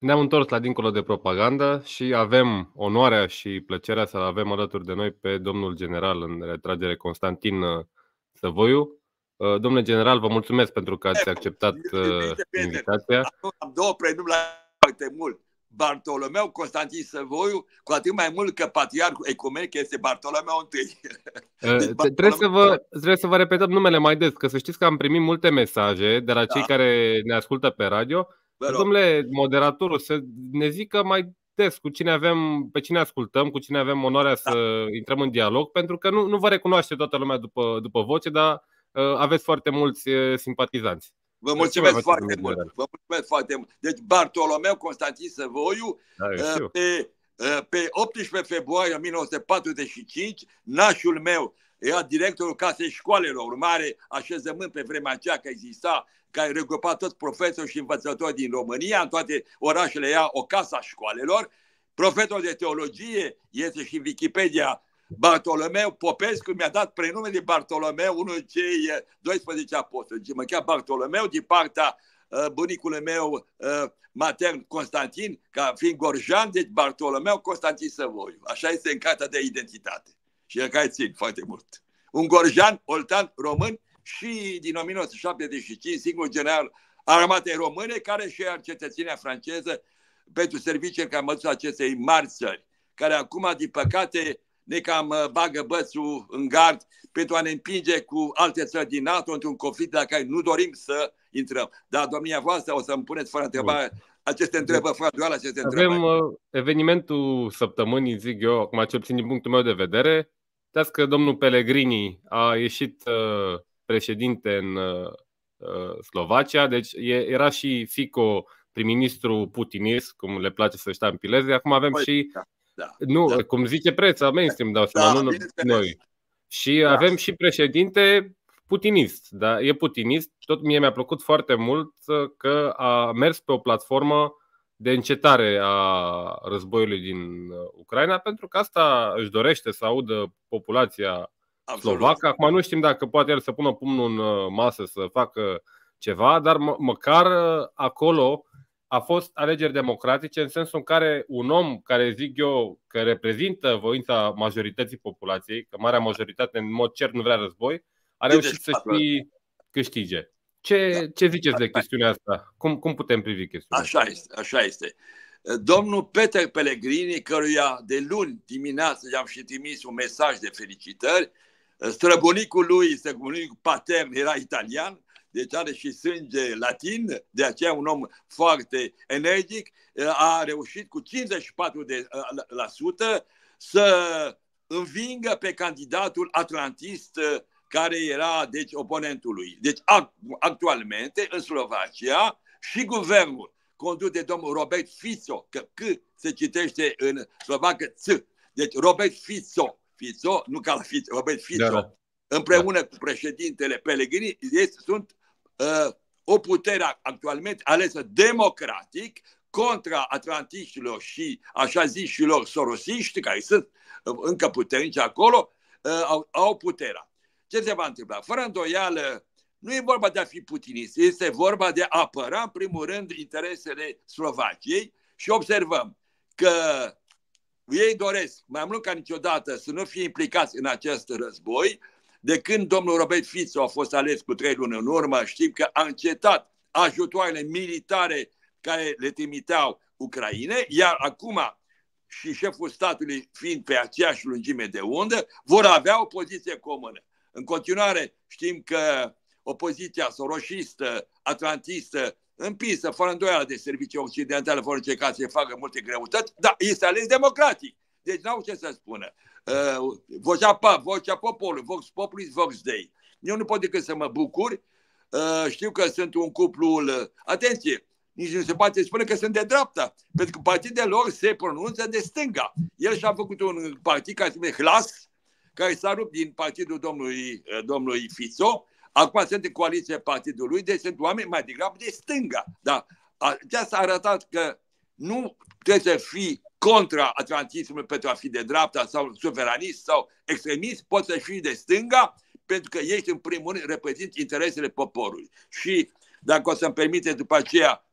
Ne-am întors la dincolo de propagandă și avem onoarea și plăcerea să-l avem alături de noi pe domnul general în retragere Constantin uh, Săvoiu. Uh, domnule general, vă mulțumesc pentru că ați acceptat uh, invitația. Am două prenumi la foarte mult. Bartolomeu Constantin Săvoiu, cu atât mai mult că patriarhul ecumenic este Bartolomeu I. Deci, Bartolomeu... trebuie, să vă, trebuie să vă repetăm numele mai des, că să știți că am primit multe mesaje de la cei da. care ne ascultă pe radio Domnule moderatorul, să ne zică mai des cu cine avem, pe cine ascultăm, cu cine avem onoarea da. să intrăm în dialog, pentru că nu, nu vă recunoaște toată lumea după, după voce, dar uh, aveți foarte mulți uh, simpatizanți. Vă mulțumesc Vă foarte mult. Vă mulțumesc foarte mult. Deci Bartolomeu Constantin Săvoiu, da, uh, pe, uh, pe 18 februarie 1945, nașul meu era directorul casei școalelor, urmare așezământ pe vremea aceea că exista care regrupa toți profesori și învățători din România, în toate orașele ea o casă a școalelor. Profesor de teologie este și în Wikipedia Bartolomeu Popescu mi-a dat prenumele Bartolomeu, unul din cei 12 apostoli. Mă cheamă Bartolomeu din partea uh, bunicului meu uh, matern Constantin, ca fiind gorjan, deci Bartolomeu Constantin Săvoiu. Așa este în cartea de identitate și el care țin foarte mult. Un gorjan, oltan, român și din 1975 singur general armatei române care și are cetățenia franceză pentru servicii care mă acestei mari țări, care acum, din păcate, ne cam uh, bagă bățul în gard pentru a ne împinge cu alte țări din NATO într-un conflict la care nu dorim să intrăm. Dar, domnia voastră, o să-mi puneți fără întrebare aceste întrebări, fără doar aceste Avem întrebări. Uh, evenimentul săptămânii, zic eu, acum cel puțin din punctul meu de vedere, Uitați că domnul Pellegrini a ieșit uh, președinte în uh, uh, Slovacia, deci era și Fico prim-ministru putinist, cum le place să ștampileze. Acum avem păi, și, da, da, nu, da. cum zice preța mainstream, dau seama, da, nu noi. Și da. avem și președinte putinist, da, e putinist. Tot mie mi-a plăcut foarte mult că a mers pe o platformă de încetare a războiului din uh, Ucraina, pentru că asta își dorește să audă populația Absolut. slovacă. Acum nu știm dacă poate el să pună pumnul în uh, masă să facă ceva, dar mă, măcar uh, acolo a fost alegeri democratice în sensul în care un om care zic eu că reprezintă voința majorității populației, că marea majoritate în mod cert nu vrea război, a reușit să și câștige. Ce, da. ce ziceți de chestiunea asta? Cum, cum putem privi chestiunea Așa este, așa este. Domnul Peter Pellegrini, căruia de luni dimineață i-am și trimis un mesaj de felicitări, străbunicul lui, străbunicul patern era italian, deci are și sânge latin, de aceea un om foarte energic, a reușit cu 54% de, la sută să învingă pe candidatul atlantist care era deci oponentul lui. Deci actualmente în Slovacia și guvernul condus de domnul Robert Fico, că C se citește în slovacă ț. Deci Robert Fico, Fico, nu ca la Fico, Robert Fico, da, da. împreună da. cu președintele Pellegrini, este, sunt uh, o putere actualmente alesă democratic contra atlantiștilor și așa zișilor sorosiști, care sunt uh, încă puternici acolo, uh, au, au puterea ce se va întâmpla? Fără îndoială, nu e vorba de a fi putinist, este vorba de a apăra, în primul rând, interesele Slovaciei și observăm că ei doresc, mai mult ca niciodată, să nu fie implicați în acest război. De când domnul Robert Fico a fost ales cu trei luni în urmă, știm că a încetat ajutoarele militare care le trimiteau Ucraine, iar acum și șeful statului fiind pe aceeași lungime de undă, vor avea o poziție comună. În continuare știm că opoziția soroșistă, atlantistă, împinsă fără îndoială de servicii occidentale, fără ce ca să facă multe greutăți, dar este ales democratic. Deci n-au ce să spună. Uh, vocea, pa, vocea poporului, Vox Populis, Vox Dei. Eu nu pot decât să mă bucur. Uh, știu că sunt un cuplu, uh, atenție, nici nu se poate spune că sunt de dreapta, pentru că partidele lor se pronunță de stânga. El și-a făcut un partid care se numește Hlas, care s-a rupt din partidul domnului, eh, domnului Fico, acum sunt în coaliție partidului, deci sunt oameni mai degrabă de stânga. Dar aceasta a arătat că nu trebuie să fii contra atlantismului pentru a fi de dreapta sau suveranist sau extremist, poți să fii de stânga pentru că ești în primul rând reprezinți interesele poporului. Și dacă o să-mi permite după aceea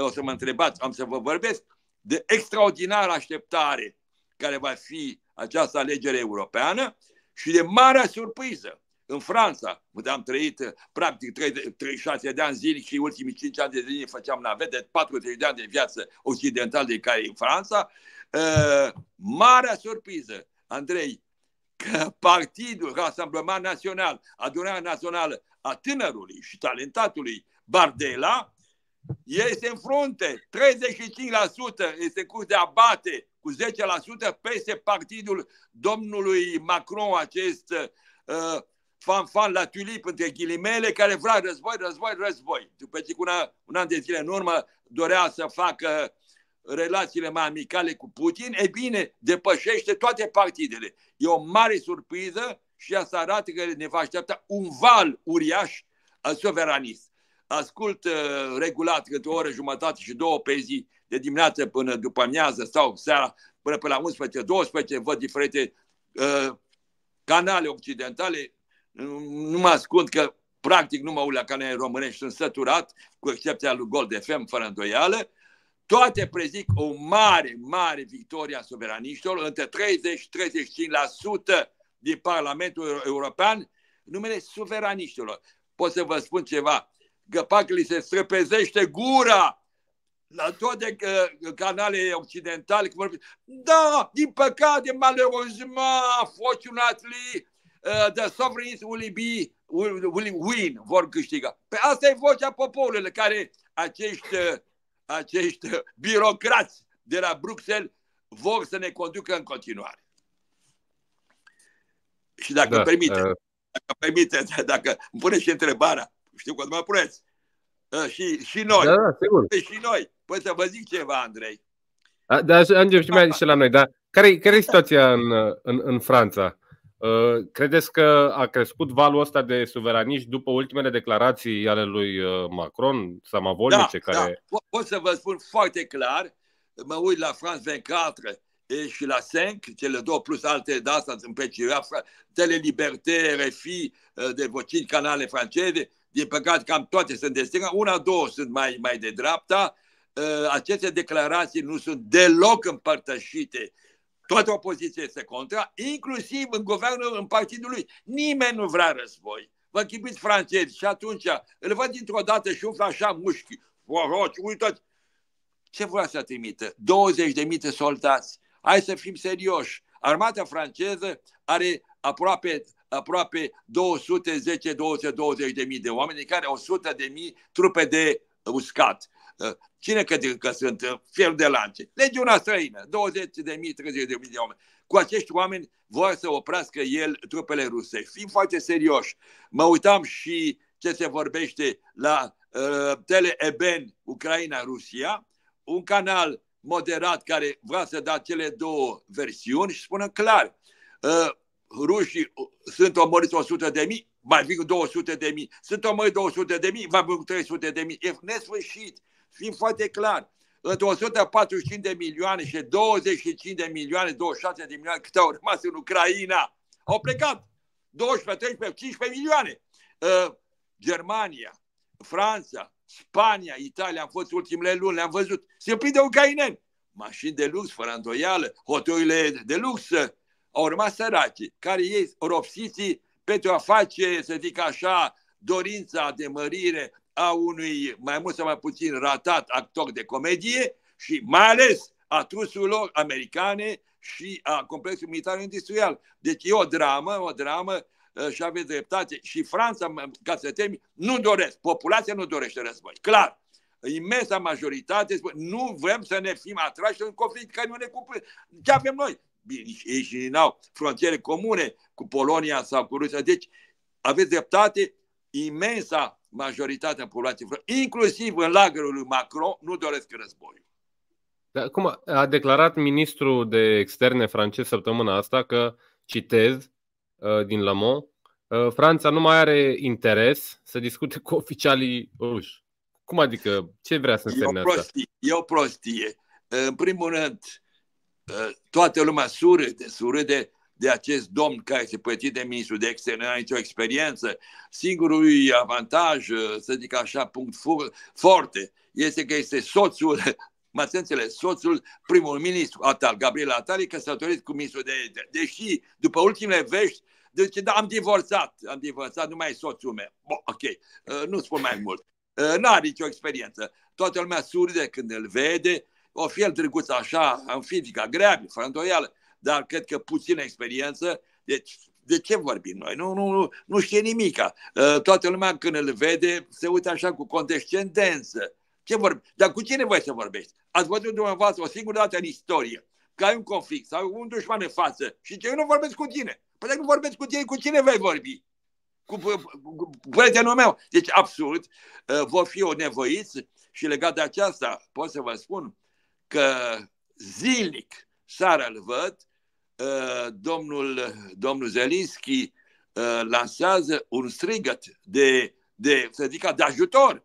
o să mă întrebați, am să vă vorbesc de extraordinară așteptare care va fi această alegere europeană și de mare surpriză în Franța, unde am trăit practic 36 de ani zilnic și ultimii 5 ani de zilnic făceam navete, 40 de ani de viață occidental de care în Franța, uh, marea surpriză, Andrei, că Partidul Rassemblement Național, adunarea națională a tânărului și talentatului Bardela, este în frunte, 35% este în curs de abate cu 10% peste partidul domnului Macron, acest uh, fanfan la tulip între ghilimele, care vrea război, război, război. După ce cu una, un an de zile în urmă dorea să facă relațiile mai amicale cu Putin, e bine, depășește toate partidele. E o mare surpriză și asta arată că ne va aștepta un val uriaș suveranist. Ascult uh, regulat câte o oră, jumătate și două pe zi, de dimineață până după amiază sau seara, până pe la 11-12, văd diferite uh, canale occidentale. Nu mă ascund că practic nu mă uit la canale românești, sunt săturat, cu excepția lui Gold FM, fără îndoială. Toate prezic o mare, mare victorie a suveraniștilor, între 30-35% din Parlamentul European, numele suveraniștilor. Pot să vă spun ceva, că parcă li se străpezește gura la toate uh, canale occidentale. Da, din păcate, malheureusement, fortunately, uh, the sovereigns will be will, will win, vor câștiga. Pe asta e vocea poporului care acești uh, acești birocrați de la Bruxelles vor să ne conducă în continuare. Și dacă da, permite, uh... dacă permite, dacă îmi puneți și întrebarea, știu că mă puneți, uh, și, și noi, da, da, sigur. și noi, păi să vă zic ceva, Andrei. Da, ajungem și mai și la noi, dar care, care e situația în, în, în Franța? Uh, credeți că a crescut valul ăsta de suveraniști după ultimele declarații ale lui uh, Macron, samavolnice? Da, care... da. Pot să vă spun foarte clar, mă uit la France 24 și la 5, cele două plus alte de asta în PCA, Tele Liberté, RFI, uh, de vreo 5 canale franceze, din păcate cam toate sunt de stânga, una, două sunt mai, mai de dreapta, aceste declarații nu sunt deloc împărtășite Toată opoziția este contra, inclusiv în guvernul, în partidul lui. Nimeni nu vrea război. Vă închipuiți francezi și atunci îl văd dintr-o dată și umflă așa mușchi, foroci, uitați. Ce vrea să trimită? 20.000 de soldați. Hai să fim serioși. Armata franceză are aproape, aproape 210-220 de mii de oameni, din care 100 de mii trupe de uscat. Cine crede că sunt uh, fier de lance? Legiunea străină, 20 de mii, 30 de mii de oameni. Cu acești oameni vor să oprească el trupele ruse. Fim foarte serioși. Mă uitam și ce se vorbește la uh, Tele Eben, Ucraina-Rusia, un canal moderat care vrea să dea cele două versiuni și spună clar, uh, rușii sunt omoriți 100 de mii, mai vin 200 de mii, sunt omoriți 200 de mii, mai vin 300 de mii, e nesfârșit fim foarte clar. Între 145 de milioane și 25 de milioane, 26 de milioane câte au rămas în Ucraina, au plecat. 12, 13, 15 milioane. Uh, Germania, Franța, Spania, Italia, am fost ultimele luni, le-am văzut. Se de ucraineni. Mașini de lux, fără îndoială, hotelurile de lux au rămas săraci, care ei ropsiții pentru a face, să zic așa, dorința de mărire a unui mai mult sau mai puțin ratat actor de comedie și mai ales a trusurilor americane și a complexului militar industrial. Deci e o dramă, o dramă uh, și aveți dreptate. Și Franța, ca să termin, nu doresc, populația nu dorește război. Clar, imensa majoritate spune, nu vrem să ne fim atrași în conflict care nu ne cuprinde. Ce avem noi? Bine, ei și n-au frontiere comune cu Polonia sau cu Rusia. Deci, aveți dreptate, imensa majoritatea populației, inclusiv în lagărul lui Macron, nu doresc războiul. Da, cum a declarat ministrul de externe francez săptămâna asta că, citez uh, din Le Monde, uh, Franța nu mai are interes să discute cu oficialii ruși. Cum adică? Ce vrea să însemne e o prostie, asta? E o prostie. În primul rând, uh, toată lumea surâde, surâde de acest domn care se pretinde ministru de externe, nu are nicio experiență. Singurul avantaj, să zic așa, punct forte, este că este soțul m-ați înțeles, soțul primul ministru Atal, Gabriel Atali, căsătorit cu ministrul de externe. Deși, după ultimele vești, deci, da, am divorțat, am divorțat, nu mai e soțul meu. Bun, ok, uh, nu spun mai mult. Uh, nu are nicio experiență. Toată lumea surde când îl vede, o fi el drăguț așa, în fizica grea, fără îndoială, dar cred că puțină experiență, deci de ce vorbim noi? Nu, nu, nu, nu știe nimica. Uh, toată lumea când îl vede se uită așa cu condescendență. Ce vorbi? Dar cu cine voi să vorbești? Ați văzut dumneavoastră o singură dată în istorie că ai un conflict sau un dușman în față și ce eu nu vorbesc cu tine. Păi dacă nu vorbesc cu tine, cu cine vei vorbi? Cu, cu, cu prietenul meu. Deci absurd, uh, vor fi o nevoiți și legat de aceasta pot să vă spun că zilnic seara îl văd, uh, domnul, domnul Zelinski uh, lansează un strigăt de, de, să zic, de ajutor,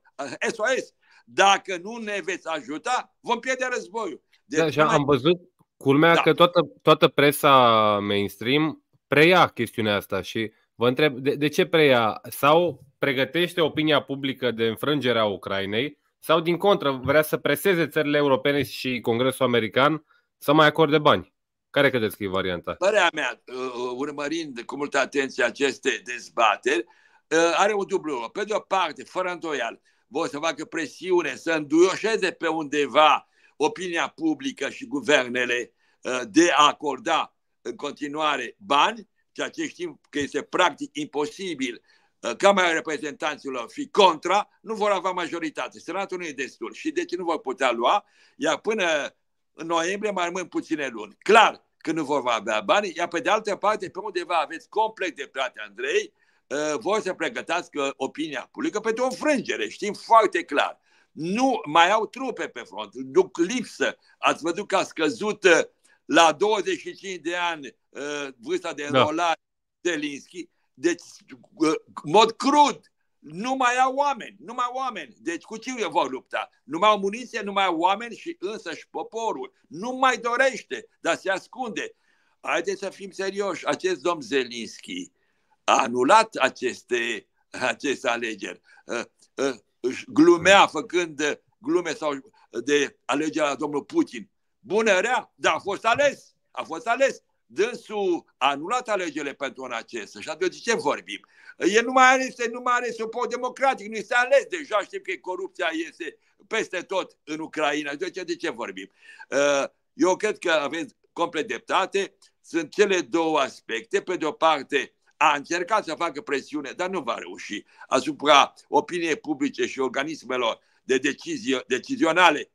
SOS. Dacă nu ne veți ajuta, vom pierde războiul. Deci, da, și am văzut, culmea da. că toată, toată presa mainstream preia chestiunea asta și vă întreb, de, de ce preia? Sau pregătește opinia publică de înfrângerea Ucrainei sau din contră vrea să preseze țările europene și Congresul American să mai acorde bani? Care credeți că e varianta? Părerea mea, uh, urmărind cu multă atenție aceste dezbateri, uh, are un dublu. Pe de o parte, fără îndoială, vor să facă presiune, să înduioșeze pe undeva opinia publică și guvernele uh, de a acorda în continuare bani, ceea ce știm că este practic imposibil Camera Reprezentanților fi contra, nu vor avea majoritate. Senatul nu e destul și deci nu vor putea lua, iar până în noiembrie mai rămân puține luni. Clar că nu vor avea bani, iar pe de altă parte, pe undeva aveți complet de plate, Andrei, uh, vor să pregătească opinia publică pentru o înfrângere, știm foarte clar. Nu mai au trupe pe front, duc lipsă. Ați văzut că a scăzut uh, la 25 de ani uh, vârsta de da. înrolare da. Zelinski, deci mod crud, nu mai au oameni, nu mai au oameni. Deci cu cine vor lupta? Nu mai au muniție, nu mai au oameni și însăși poporul nu mai dorește, dar se ascunde. Haideți să fim serioși. Acest domn Zelinski a anulat aceste, aceste alegeri. Uh, uh, glumea făcând glume sau de alegerea domnului Putin. Bună rea, dar a fost ales. A fost ales. Dânsul a anulat alegerile pentru un acesta și atunci ce vorbim? El nu mai are, nu mai are suport democratic, nu este ales. Deja știm că corupția este peste tot în Ucraina. De ce, de ce vorbim? Uh, eu cred că aveți complet dreptate. Sunt cele două aspecte. Pe de o parte, a încercat să facă presiune, dar nu va reuși asupra opiniei publice și organismelor de decizie, decizionale.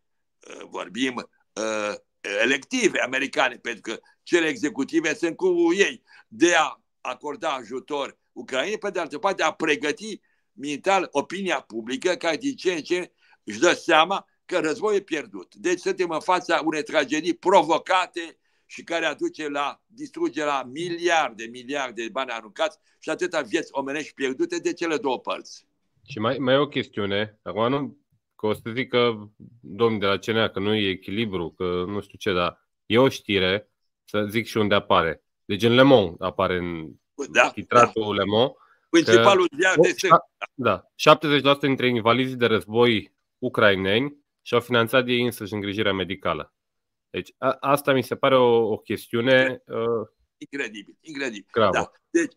Uh, vorbim uh, elective americane, pentru că cele executive sunt cu ei, de a acorda ajutor Ucrainei, pe de altă parte a pregăti mental opinia publică care din ce în ce își dă seama că războiul e pierdut. Deci suntem în fața unei tragedii provocate și care aduce la distrugerea miliarde, miliarde de bani aruncați și atâta vieți omenești pierdute de cele două părți. Și mai, mai e o chestiune, acum nu, că o să zic că, domnul de la CNA, că nu e echilibru, că nu știu ce, dar e o știre, să zic și unde apare. Deci în Le Monde apare în da, titratul da. Le Monde. Principalul ziar de Da, 70% dintre invalizii de război ucraineni și-au finanțat ei însăși îngrijirea medicală. Deci a, asta mi se pare o, o chestiune... Uh, incredibil, incredibil. Da. Deci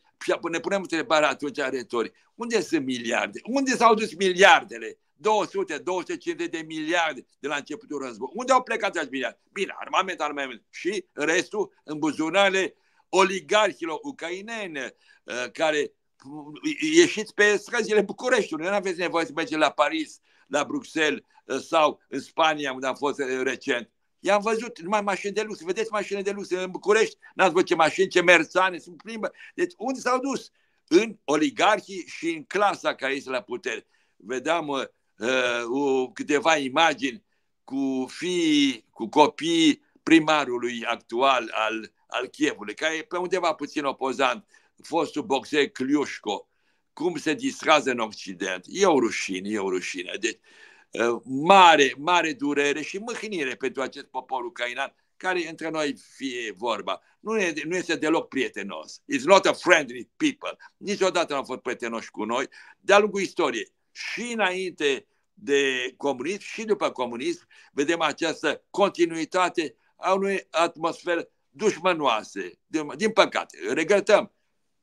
ne punem întrebarea atunci retoric. Unde sunt miliarde? Unde s-au dus miliardele? 200, 250 de miliarde de la începutul războiului. Unde au plecat acești miliarde? Bine, armament, armament. Și restul în buzunarele oligarhilor ucraineni uh, care ieșiți pe străzile Bucureștiului. Nu aveți nevoie să mergeți la Paris, la Bruxelles uh, sau în Spania, unde am fost uh, recent. I-am văzut numai mașini de lux. Vedeți mașini de lux în București? N-ați văzut ce mașini, ce mersane sunt plimbă. Deci unde s-au dus? În oligarhii și în clasa care este la putere. Vedeam uh, uh, câteva imagini cu fii, cu copii primarului actual al, al Chievului, care e pe undeva puțin opozant, fostul boxer Cliușco, cum se distrează în Occident. E o rușine, e o rușine. Deci, uh, mare, mare durere și mâhnire pentru acest popor ucrainean care între noi fie vorba. Nu, e, nu este deloc prietenos. It's not a friendly people. Niciodată nu au fost prietenoși cu noi. De-a lungul istoriei. Și înainte de comunism și după comunism vedem această continuitate a unei atmosfere dușmănoase. Din păcate, regretăm.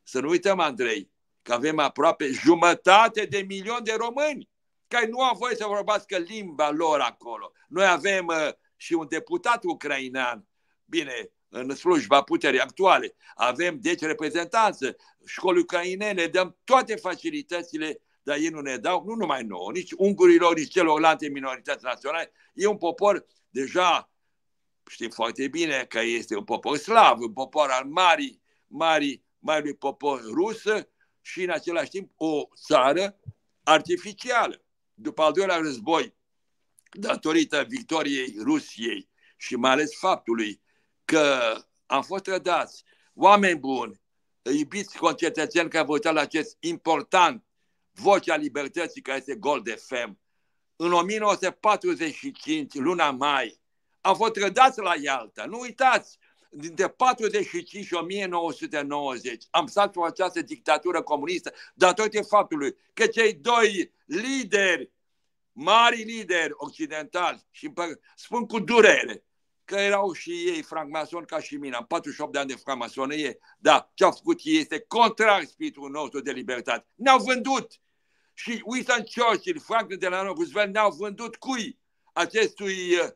Să nu uităm, Andrei, că avem aproape jumătate de milion de români care nu au voie să vorbească limba lor acolo. Noi avem uh, și un deputat ucrainean, bine, în slujba puterii actuale. Avem, deci, reprezentanță, școli ucrainene, dăm toate facilitățile, dar ei nu ne dau, nu numai nouă, nici ungurilor, nici celorlalte minorități naționale. E un popor deja, știm foarte bine că este un popor slav, un popor al marii, marii, marii popor rusă și în același timp o țară artificială. După al doilea război, datorită victoriei Rusiei și mai ales faptului că am fost rădați oameni buni, iubiți concetățeni care vă la acest important vocea libertății care este Gold FM. În 1945, luna mai, am fost rădați la Ialta. Nu uitați, dintre 45 și 1990 am stat cu această dictatură comunistă datorită faptului că cei doi lideri, mari lideri occidentali, și spun cu durere, că erau și ei francmasoni ca și mine. Am 48 de ani de francmasonie, da, ce au făcut ei este contrar spiritul nostru de libertate. Ne-au vândut. Și Winston Churchill, Franklin Delano Roosevelt ne-au vândut cui? Acestui uh,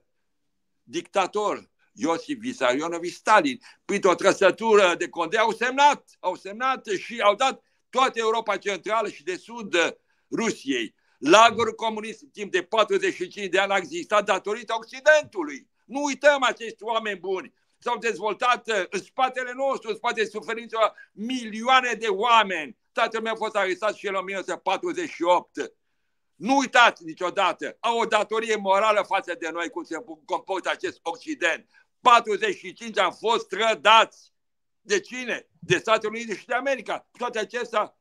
dictator, Iosif Vissarionovici Stalin, printr-o trăsătură de conde, au semnat, au semnat și au dat toată Europa Centrală și de Sud uh, Rusiei. Lagărul comunist timp de 45 de ani a existat datorită Occidentului. Nu uităm acești oameni buni. S-au dezvoltat uh, în spatele nostru, în spatele suferințelor, milioane de oameni. Tatăl meu a fost arestat și el în 1948. Nu uitați niciodată, au o datorie morală față de noi cum se comportă acest Occident. 45 am fost trădați. De cine? De Statele Unite și de America. Cu toate acestea,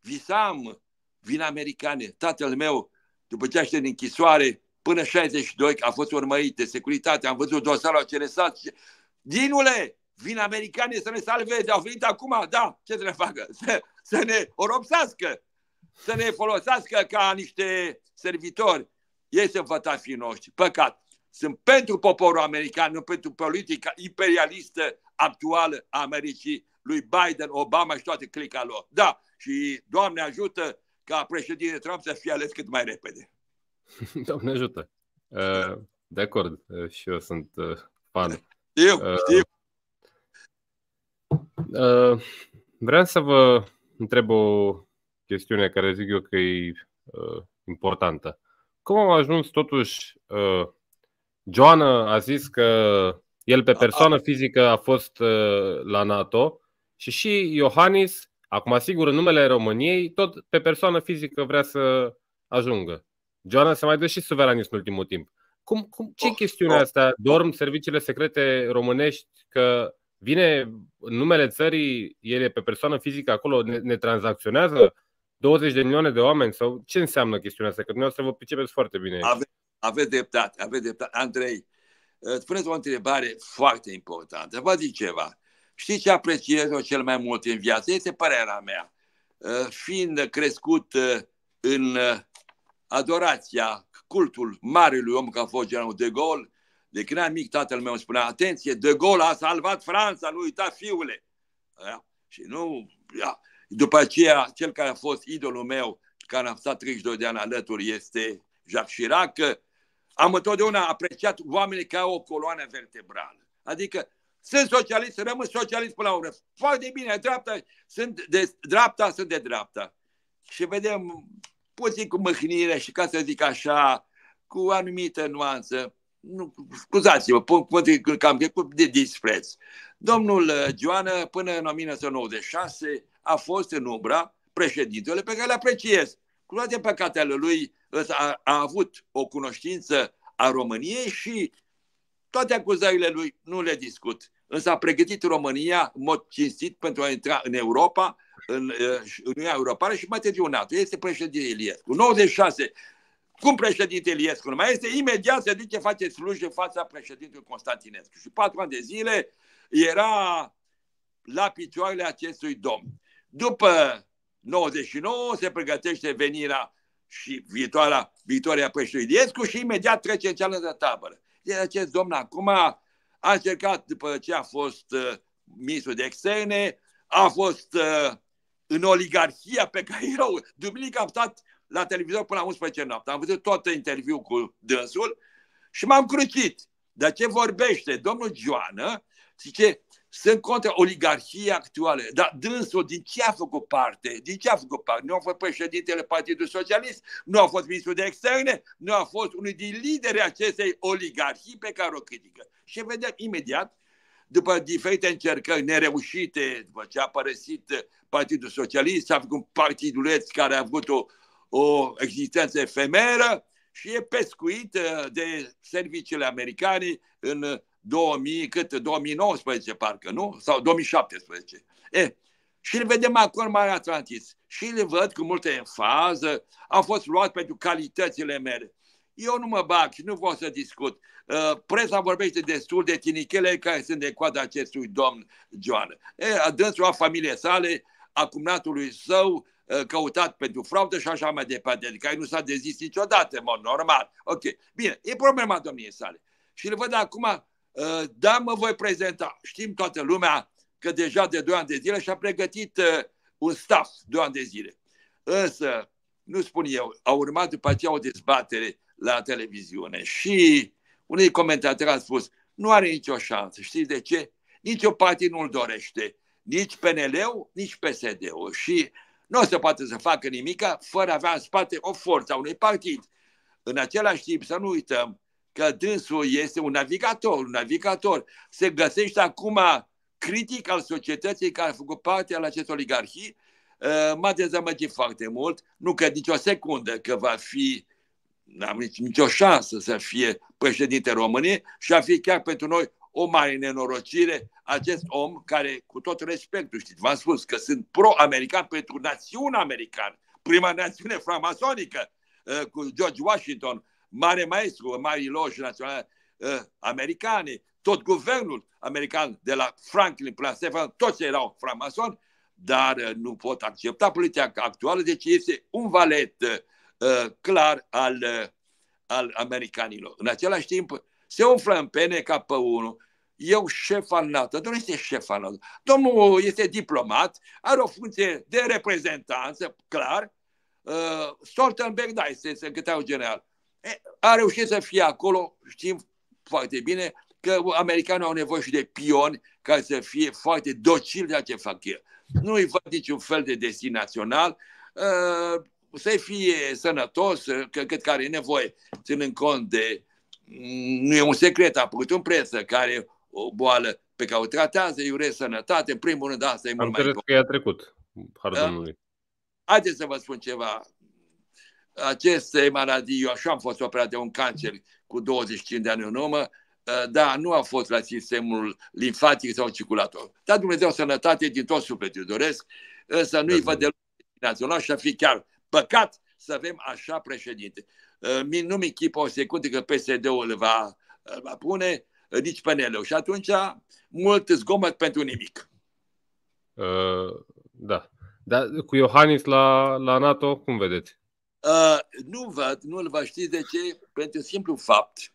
visam vin americane. Tatăl meu, după ce a din închisoare, până 62 a fost urmărit de securitate, am văzut dosarul acela Dinule, vin americanii să ne salveze, au venit acum, da, ce să ne facă? Să, să ne oropsească, să ne folosească ca niște servitori. Ei sunt fătafii noștri, păcat. Sunt pentru poporul american, nu pentru politica imperialistă actuală a Americii, lui Biden, Obama și toate clica lor. Da, și Doamne ajută ca președinte Trump să fie ales cât mai repede. Doamne ajută. Uh, de acord, uh, și eu sunt uh, fan. Știu, știu. Vreau să vă întreb o chestiune care zic eu că e importantă. Cum am ajuns totuși Joana a zis că el pe persoană fizică a fost la NATO și și Iohannis, acum sigur în numele României, tot pe persoană fizică vrea să ajungă. Joana se mai dă și suveranist în ultimul timp. Cum, cum, ce oh, chestiunea oh. asta? Dorm serviciile secrete românești că vine în numele țării, el e pe persoană fizică acolo, ne, ne tranzacționează 20 de milioane de oameni? Sau ce înseamnă chestiunea asta? Că dumneavoastră vă pricepeți foarte bine. Ave, aveți dreptate, aveți dreptate. Andrei, spuneți o întrebare foarte importantă. Vă zic ceva. Știți ce apreciez eu cel mai mult în viață? Este părerea mea. Fiind crescut în adorația, cultul marelui om ca a fost generalul de Gaulle. De când eram mic, tatăl meu îmi spunea, atenție, de Gaulle a salvat Franța, nu uita fiule. Da? Și nu, ia. După aceea, cel care a fost idolul meu, care am stat 32 de ani alături, este Jacques Chirac. Am întotdeauna apreciat oamenii ca o coloană vertebrală. Adică sunt socialist, rămân socialist până la urmă. Foarte bine, dreapta, sunt de dreapta, sunt de dreapta. Și vedem puțin cu mâhnire și ca să zic așa, cu o anumită nuanță, nu, scuzați-mă, pun cam de dispreț. Domnul Joană, uh, până în 1996, a fost în umbra președintele pe care le apreciez. Cu toate păcatele lui, a, a avut o cunoștință a României și toate acuzările lui nu le discut. Însă a pregătit România în mod cinstit pentru a intra în Europa în, uh, în Uniunea Europeană și mai târziu NATO. Este președinte Iliescu. 96 cum președintele Iliescu nu mai este, imediat se duce, face slujbe în fața președintelui Constantinescu. Și patru ani de zile era la picioarele acestui domn. După 99 se pregătește venirea și viitoarea, viitoria președintelui Iliescu și imediat trece în cealaltă tabără. Iar acest domn acum a încercat, după ce a fost uh, ministru de externe, a fost uh, în oligarhia pe care eu, duminică am stat la televizor până la 11 noapte. Am văzut tot interviul cu dânsul și m-am crucit. De ce vorbește domnul Joană? Zice, sunt contra oligarhiei actuale. Dar dânsul din ce a făcut parte? Din ce a făcut parte? Nu a fost președintele Partidului Socialist, nu a fost ministrul de externe, nu a fost unul din liderii acestei oligarhii pe care o critică. Și vedem imediat, după diferite încercări nereușite, după ce a părăsit Partidul Socialist, a făcut un partiduleț care a avut o, o existență efemeră și e pescuit uh, de serviciile americane în 2000, cât, 2019 parcă, nu? Sau 2017. E, și îl vedem acolo în Marea Atlantis. Și îl văd cu multă enfază. A fost luat pentru calitățile mele. Eu nu mă bag și nu vreau să discut. Uh, presa vorbește destul de tinichele care sunt de coada acestui domn Joan. E, dânsul a familie sale, a cumnatului său, uh, căutat pentru fraudă și așa mai departe, adică nu s-a dezis niciodată, în mod normal. Ok, bine, e problema domniei sale. Și îl văd acum Uh, da, mă voi prezenta. Știm toată lumea că deja de 2 ani de zile și-a pregătit uh, un staff 2 ani de zile. Însă, nu spun eu, a urmat după aceea o dezbatere la televiziune și unii comentatori a spus nu are nicio șansă. Știți de ce? Nici o partid nu-l dorește. Nici PNL-ul, nici PSD-ul. Și nu o să poate să facă nimica fără a avea în spate o forță a unui partid. În același timp, să nu uităm că dânsul este un navigator, un navigator. Se găsește acum critic al societății care a făcut parte al acestei oligarhii. Uh, m-a dezamăgit foarte mult. Nu cred nicio secundă că va fi, n-am nici, nicio șansă să fie președinte României și a fi chiar pentru noi o mare nenorocire acest om care, cu tot respectul, știți, v-am spus că sunt pro-american pentru națiunea americană, prima națiune framasonică, uh, cu George Washington, mare maestru, mari loji naționale uh, americane, tot guvernul american, de la Franklin până la Stefan, toți erau framasoni, dar uh, nu pot accepta politica actuală, deci este un valet uh, clar al, uh, al americanilor. În același timp, se umflă în pene ca pe unul, eu șef al NATO. Domnul este șef al NATO. Domnul este diplomat, are o funcție de reprezentanță, clar. Uh, Stoltenberg, da, este secretarul general a reușit să fie acolo, știm foarte bine că americanii au nevoie și de pioni ca să fie foarte docili de ce fac ei. Nu îi văd niciun fel de destin național, uh, să fie sănătos, că cât care e nevoie, ținând cont de, mm, nu e un secret, a apărut în presă, care o boală pe care o tratează, îi urez sănătate, în primul rând asta e mult Am mai că i-a trecut, har Domnului. Haideți să vă spun ceva aceste maladii, eu așa am fost operat de un cancer cu 25 de ani în urmă, uh, da, nu a fost la sistemul limfatic sau circulator. Dar Dumnezeu sănătate din tot sufletul doresc, însă nu-i văd de național și aș fi chiar păcat să avem așa președinte. Uh, nu mi chipă o secundă că PSD-ul îl va, îl va pune, uh, nici PNL-ul. Și atunci, mult zgomot pentru nimic. Uh, da. Dar cu Iohannis la, la NATO, cum vedeți? Uh, nu văd, nu-l vă știți de ce? Pentru simplu fapt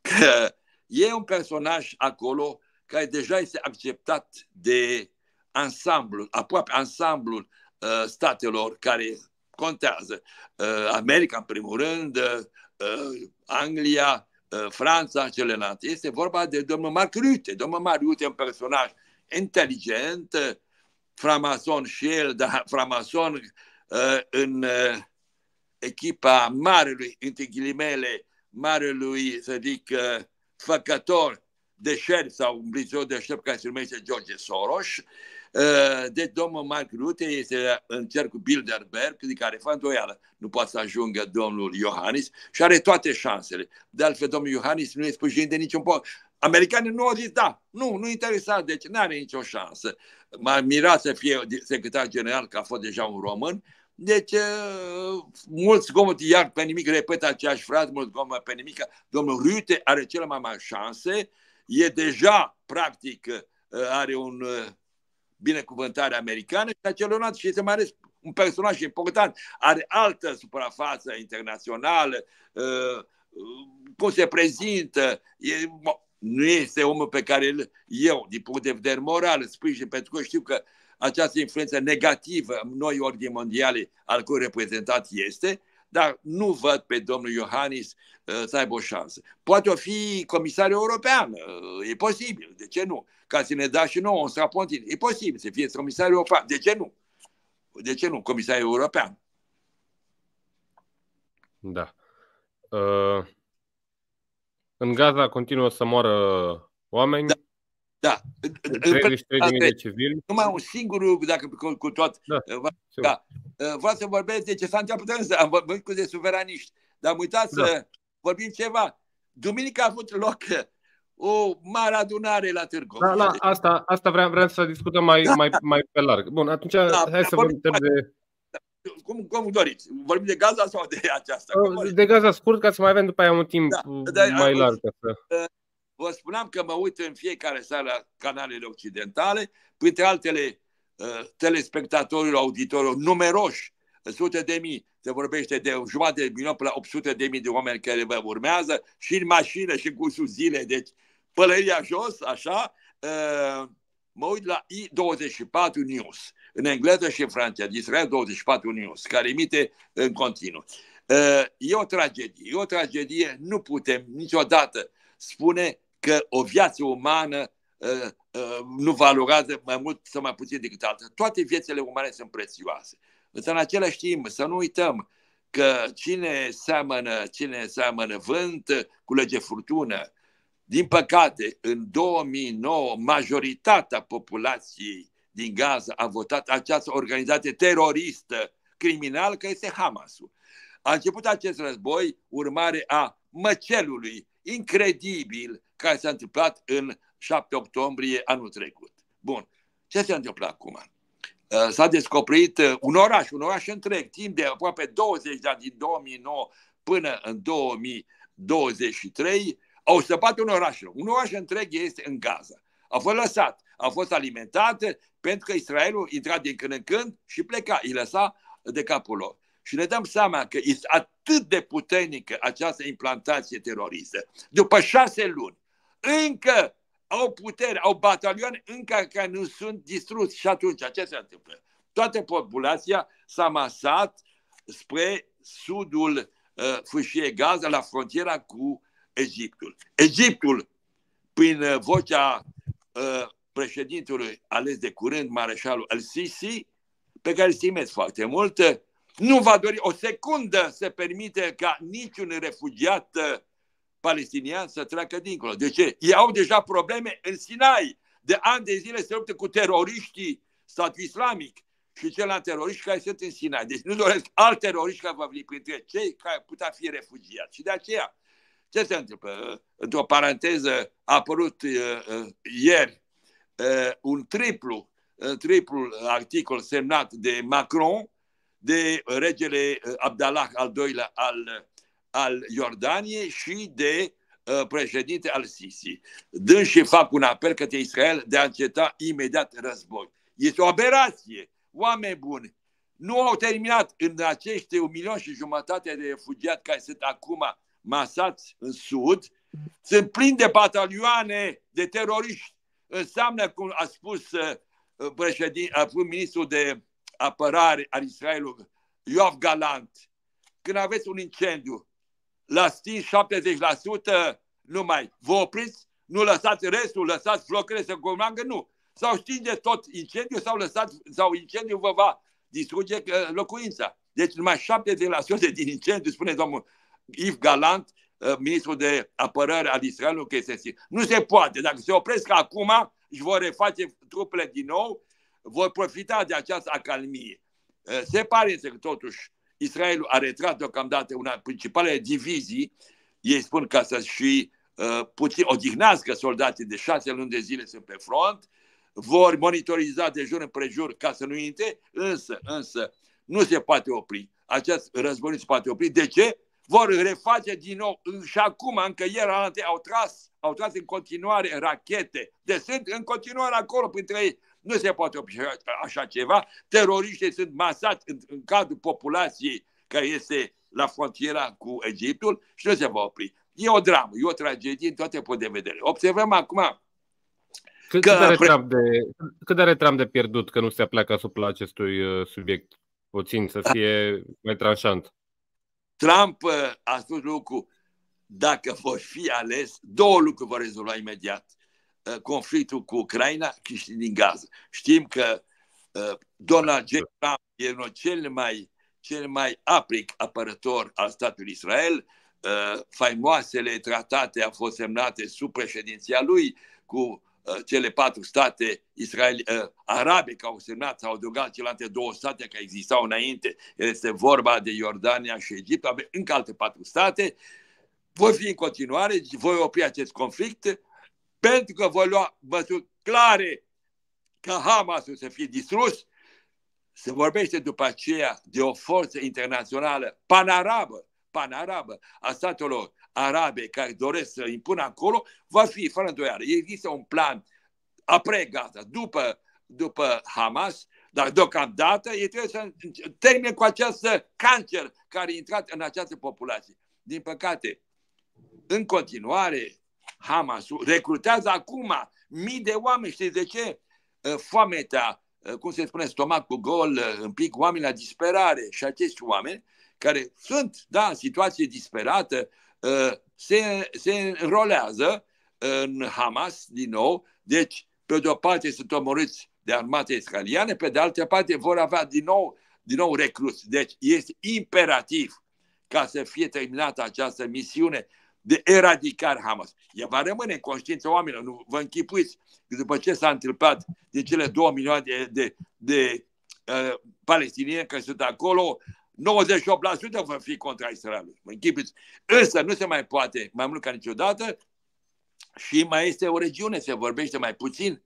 că e un personaj acolo care deja este acceptat de ansamblul, aproape ansamblul uh, statelor care contează. Uh, America, în primul rând, uh, Anglia, uh, Franța, celelalte. Este vorba de domnul Mark Rutte. Domnul Mark Rutte e un personaj inteligent, uh, framason și el, dar framason uh, în uh, echipa marelui, între ghilimele, marelui, să zic, uh, făcător de șerpi sau un blițor de șerpi care se numește George Soros. Uh, de domnul Mark Rutte este în cercul Bilderberg, de care fără îndoială nu poate să ajungă domnul Iohannis și are toate șansele. De altfel, domnul Iohannis nu e sprijinit de niciun post. Americanii nu au zis da, nu, nu interesat, deci nu are nicio șansă. M-a mirat să fie secretar general, că a fost deja un român, Deci, mulți zgomot, iar pe nimic repet aceeași frază, mulți zgomot pe nimic, domnul Rute are cele mai mari șanse, e deja, practic, are un binecuvântare americană și a celorlalți și este mai ales un personaj important, are altă suprafață internațională, cum se prezintă, e, nu este omul pe care eu, din punct de vedere moral, sprijin, pentru că știu că această influență negativă în noi ordini mondiale al cui reprezentat este, dar nu văd pe domnul Iohannis uh, să aibă o șansă. Poate o fi comisar european, uh, e posibil, de ce nu? Ca să ne da și nouă un strapontin, e posibil să fie comisar european, de ce nu? De ce nu comisar european? Da. Uh, în Gaza continuă să moară oameni. Da. Da. 33.000 de civili. Numai un singur lucru, dacă cu, cu tot. Da. da. Vreau să vorbesc de ce s-a întâmplat însă. Am vorbit cu de suveraniști. Dar am uitat da. să vorbim ceva. Duminica a avut loc o mare adunare la Târgu. Da, la, asta, asta vreau, vreau să discutăm mai, da. mai, mai pe larg. Bun, atunci da, hai să vorbim de... Cum, cum doriți? Vorbim de Gaza sau de aceasta? De Gaza scurt, ca să mai avem după aia un timp da, da, mai larg. Să... Vă spuneam că mă uit în fiecare seară la canalele occidentale, printre altele uh, telespectatorilor, auditorilor numeroși, sute de mii, se vorbește de jumătate de milion până la 800 de mii de oameni care vă urmează și în mașină și în cursul zile, deci pălăria jos, așa, uh, mă uit la I24 News, în engleză și în franceză, Israel 24 News, care emite în continuu. Uh, e o tragedie, e o tragedie, nu putem niciodată spune că o viață umană uh, uh, nu valorează mai mult sau mai puțin decât alta. Toate viețile umane sunt prețioase. Însă în același timp să nu uităm că cine seamănă, cine seamănă vânt, culege furtună. Din păcate, în 2009, majoritatea populației din Gaza a votat această organizație teroristă, criminală, că este Hamasul. A început acest război urmare a măcelului incredibil care s-a întâmplat în 7 octombrie anul trecut. Bun. Ce se întâmplă acum? Uh, s-a descoperit uh, un oraș, un oraș întreg, timp de aproape 20 de ani, din 2009 până în 2023, au săpat un oraș. Un oraș întreg este în Gaza. A fost lăsat, a fost alimentat pentru că Israelul intra din când în când și pleca, îi lăsa de capul lor. Și ne dăm seama că este atât de puternică această implantație teroristă. După șase luni, încă au putere, au batalioane încă care nu sunt distrus. Și atunci, ce se întâmplă? Toată populația s-a masat spre sudul uh, fâșiei Gaza, la frontiera cu Egiptul. Egiptul, prin uh, vocea uh, președintelui ales de curând, mareșalul El-Sisi, pe care îl stimez foarte mult, nu va dori o secundă să permite ca niciun refugiat uh, palestinian să treacă dincolo. De ce? Ei au deja probleme în Sinai. De ani de zile se luptă cu teroriștii stat islamic și celălalt teroriști care sunt în Sinai. Deci nu doresc alt teroriști care va veni printre cei care putea fi refugiați. Și de aceea, ce se întâmplă? Într-o paranteză, a apărut uh, uh, ieri uh, un triplu, uh, triplu articol semnat de Macron, de regele uh, Abdallah al doilea al al Iordaniei și de uh, președinte al Sisi. și fac un apel către Israel de a înceta imediat război. Este o aberație. Oameni buni, nu au terminat în acești un milion și jumătate de refugiați care sunt acum masați în sud, sunt plini de batalioane de teroriști. Înseamnă, cum a spus uh, președinte, a spus ministrul de apărare al Israelului, Ioav Galant, când aveți un incendiu, la stins 70%, nu mai. Vă opriți? Nu lăsați restul, lăsați flocările să comangă? Nu. Sau stingeți tot incendiu sau lăsați, sau incendiu vă va distruge uh, locuința. Deci numai 70% din incendiu, spune domnul Yves Galant, uh, ministrul de apărare al Israelului, că este Nu se poate. Dacă se opresc acum, își vor reface trupele din nou, vor profita de această acalmie. Uh, se pare însă că totuși Israelul a retras deocamdată una principalele divizii, ei spun ca să și uh, puțin odihnească soldații de șase luni de zile sunt pe front, vor monitoriza de jur împrejur ca să nu intre, însă, însă, Nu se poate opri. Acest război nu se poate opri. De ce? Vor reface din nou. Și acum, încă ieri, au tras, au tras în continuare rachete. De sunt în continuare acolo printre ei. Nu se poate opri așa ceva. Teroriștii sunt masați în, în cadrul populației care este la frontiera cu Egiptul și nu se va opri. E o dramă, e o tragedie în toate puncte de vedere. Observăm acum cât, că... cât, are Trump de, cât are Trump de pierdut că nu se apleacă asupra acestui uh, subiect? Puțin, să fie mai tranșant. Trump uh, a spus lucru, dacă vor fi ales, două lucruri vor rezolva imediat. Uh, conflictul cu Ucraina și din Gaza. Știm că Donald J. Trump e unul cel mai, cel mai apric apărător al statului Israel. Faimoasele tratate au fost semnate sub președinția lui cu Uh, cele patru state israeli, uh, arabe care au semnat, s-au adăugat celelalte două state care existau înainte. Este vorba de Iordania și Egipt, avem încă alte patru state. Voi fi în continuare, voi opri acest conflict pentru că voi lua măsuri clare ca Hamasul să fie distrus. Se vorbește după aceea de o forță internațională panarabă, panarabă a statelor arabe care doresc să impună acolo, va fi fără îndoială. Există un plan apre Gaza, după, după Hamas, dar deocamdată ei trebuie să termine cu această cancer care a intrat în această populație. Din păcate, în continuare, Hamas recrutează acum mii de oameni. Știți de ce? Foamea, cum se spune, stomacul gol, un pic oameni la disperare. Și acești oameni care sunt, da, în situație disperată, Uh, se, se înrolează în Hamas din nou, deci pe de o parte sunt omorâți de armata israeliană, pe de altă parte vor avea din nou, din nou recruți. Deci este imperativ ca să fie terminată această misiune de eradicare Hamas. Ea va rămâne în conștiința oamenilor. Nu vă închipuiți că după ce s-a întâmplat de cele două milioane de, de, de uh, palestinieni care sunt acolo, 98% vor fi contra Israelului. Mă închipiți. Însă nu se mai poate mai mult ca niciodată și mai este o regiune, se vorbește mai puțin.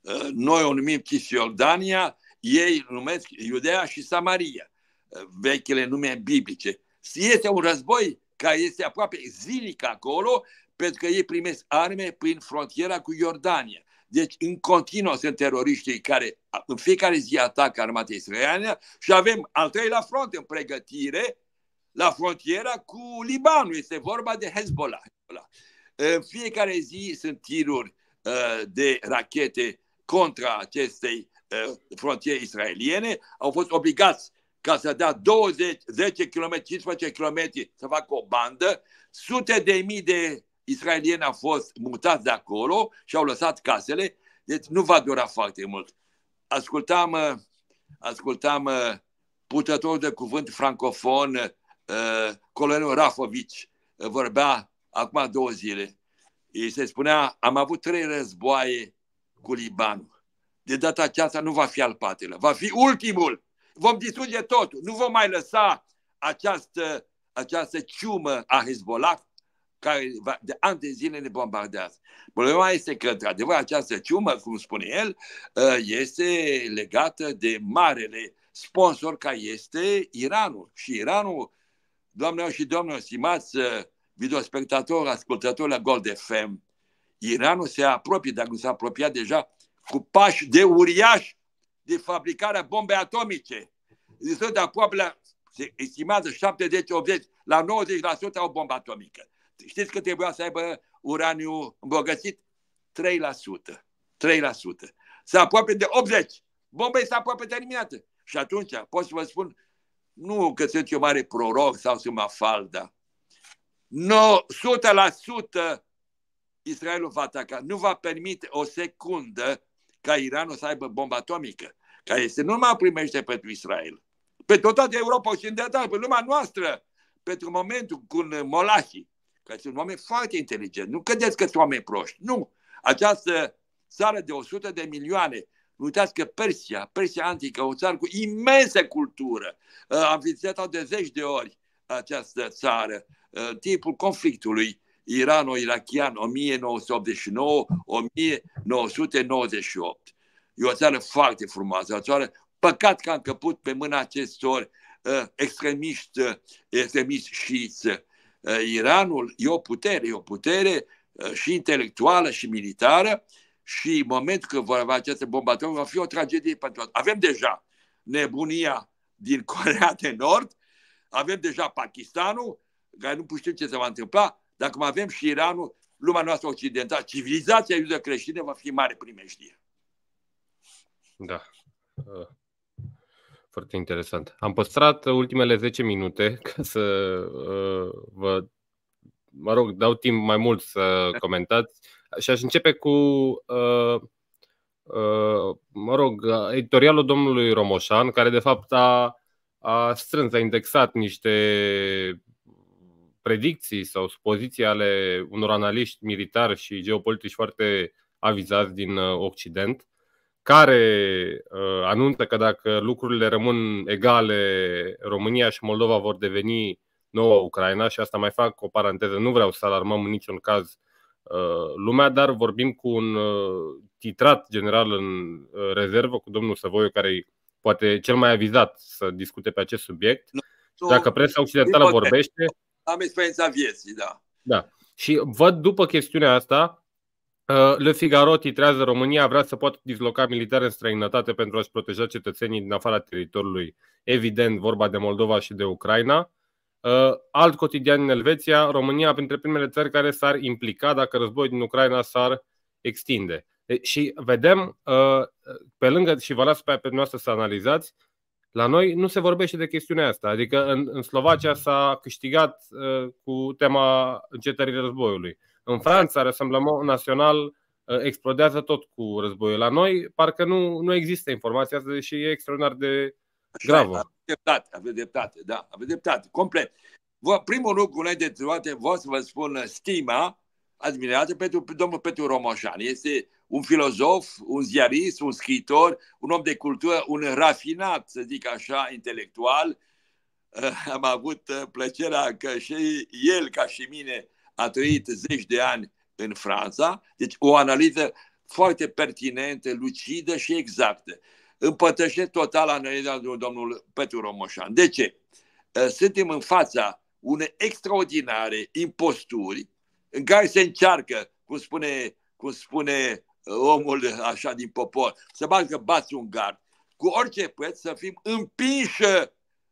Uh, noi o numim Cisjordania, ei numesc Iudea și Samaria, uh, vechile nume biblice. Este un război care este aproape zilnic acolo, pentru că ei primesc arme prin frontiera cu Iordania. Deci, în continuu sunt teroriștii care în fiecare zi atacă armata israeliană și avem al treilea front în pregătire la frontiera cu Libanul. Este vorba de Hezbollah. În fiecare zi sunt tiruri uh, de rachete contra acestei uh, frontiere israeliene. Au fost obligați ca să dea 20, 10 km, 15 km să facă o bandă. Sute de mii de israelieni au fost mutați de acolo și au lăsat casele, deci nu va dura foarte mult. Ascultam, uh, ascultam uh, putătorul de cuvânt francofon, uh, colonelul Rafovici, vorbea acum două zile. Ei se spunea, am avut trei războaie cu Libanul. De data aceasta nu va fi al patrulea, va fi ultimul. Vom distruge totul. Nu vom mai lăsa această, această ciumă a Hezbollah care de ani de zile ne bombardează. Problema este că, într-adevăr, această ciumă, cum spune el, ă, este legată de marele sponsor care este Iranul. Și Iranul, doamnelor și domnilor, stimați ă, videospectatori, ascultători la Gold FM, Iranul se apropie, dacă nu s-a apropiat deja, cu pași de uriaș de fabricarea bombei atomice. Sunt aproape la, se estimează 70-80, la 90% au bombă atomică. Știți că trebuia să aibă uraniu îmbogățit? 3%. 3%. Se aproape de 80. Bomba este aproape terminată. Și atunci pot să vă spun, nu că sunt eu mare proroc sau sunt mafalda. No, 100% Israelul va ataca. Nu va permite o secundă ca Iranul să aibă bombă atomică, care este nu numai primește pentru Israel, pentru toată Europa Occidentală, pentru lumea noastră, pentru momentul cu Molahi, că sunt oameni foarte inteligenți. Nu credeți că sunt oameni proști. Nu. Această țară de 100 de milioane, nu uitați că Persia, Persia antică, o țară cu imensă cultură, uh, am vizitat de zeci de ori această țară, uh, în timpul conflictului irano-irachian 1989-1998. E o țară foarte frumoasă, o țară Păcat că am căput pe mâna acestor uh, extremiști, uh, extremiști șiți. Uh, Iranul e o putere, e o putere uh, și intelectuală și militară și în momentul când vor avea aceste bombardieri va fi o tragedie pentru toți. Avem deja nebunia din Corea de Nord, avem deja Pakistanul, care nu știu ce se va întâmpla, dacă mai avem și Iranul, lumea noastră occidentală, civilizația iudă creștină va fi mare primeștie. Da. Uh, foarte interesant. Am păstrat ultimele 10 minute ca să uh, vă, mă rog, dau timp mai mult să comentați și aș începe cu, uh, mă rog, editorialul domnului Romoșan, care de fapt a, a strâns, a indexat niște predicții sau supoziții ale unor analiști militari și geopolitici foarte avizați din uh, Occident, care uh, anunță că dacă lucrurile rămân egale, România și Moldova vor deveni noua Ucraina și asta mai fac o paranteză, nu vreau să alarmăm în niciun caz uh, lumea, dar vorbim cu un uh, titrat general în uh, rezervă, cu domnul Săvoiu, care e poate cel mai avizat să discute pe acest subiect. Nu, Dacă presa occidentală vorbește, am experiența vieții, da. Da. Și văd după chestiunea asta, uh, Le Figaro titrează România vrea să poată disloca militare în străinătate pentru a-și proteja cetățenii din afara teritoriului. Evident, vorba de Moldova și de Ucraina. Uh, alt cotidian în Elveția, România printre primele țări care s-ar implica dacă războiul din Ucraina s-ar extinde. Și vedem, uh, pe lângă, și vă las pe noastră să analizați, la noi nu se vorbește de chestiunea asta. Adică în, în Slovacia s-a câștigat uh, cu tema încetării războiului. În Franța, Rassemblement Național uh, explodează tot cu războiul. La noi, parcă nu, nu există informația asta, deși e extraordinar de gravă. Aveți dreptate, aveți dreptate, da, aveți dreptate, complet. Vă, primul lucru, înainte de toate, vreau să vă spun stima admirată pentru domnul Petru Romoșan. Este un filozof, un ziarist, un scriitor, un om de cultură, un rafinat, să zic așa, intelectual. Eh, am avut eh, plăcerea că și el, ca și mine, a trăit zeci de ani în Franța. Deci o analiză foarte pertinentă, lucidă și exactă. Împărtășesc total analiza lui domnul Petru Romoșan. De ce? Eh, suntem în fața unei extraordinare imposturi în care se încearcă, cum spune, cum spune omul așa din popor, să bagă bați un gard, cu orice preț să fim împinși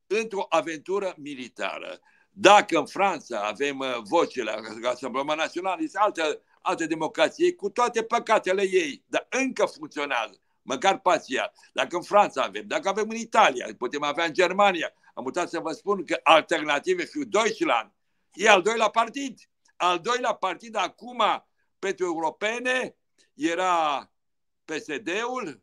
într-o aventură militară. Dacă în Franța avem uh, vocile Rassemblement Național, este altă, altă democrație cu toate păcatele ei, dar încă funcționează, măcar parțial. Dacă în Franța avem, dacă avem în Italia, putem avea în Germania, am uitat să vă spun că alternative fiu Deutschland e al doilea partid. Al doilea partid acum pentru europene era PSD-ul,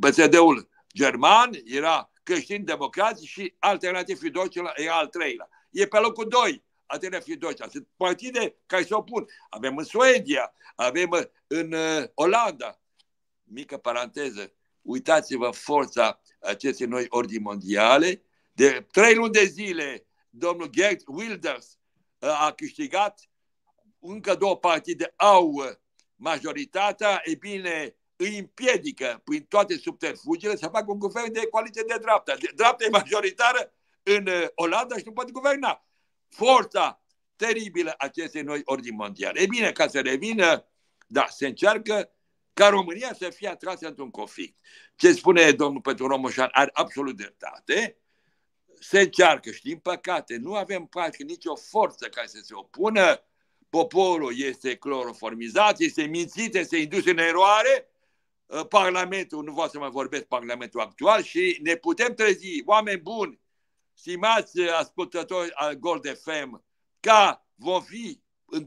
PSD-ul german, era creștini democrați și alternativ Fidocia era al treilea. E pe locul doi alternativ Fidocia. Sunt partide care se opun. Avem în Suedia, avem în uh, Olanda. Mică paranteză. Uitați-vă forța acestei noi ordini mondiale. De trei luni de zile, domnul Gert Wilders uh, a câștigat încă două partide au majoritatea, e bine, îi împiedică prin toate subterfugile să facă un guvern de coaliție de dreapta. De dreapta e majoritară în uh, Olanda și nu poate guverna. Forța teribilă acestei noi ordini mondiale. E bine, ca să revină, da, se încearcă ca România să fie atrasă într-un conflict. Ce spune domnul Petru Romoșan are absolut dreptate. Se încearcă și, din păcate, nu avem practic nicio forță care să se opună poporul este cloroformizat, este mințit, este indus în eroare, ă, Parlamentul, nu vreau să mai vorbesc Parlamentul actual și ne putem trezi, oameni buni, stimați ascultători al Gold FM, ca vom fi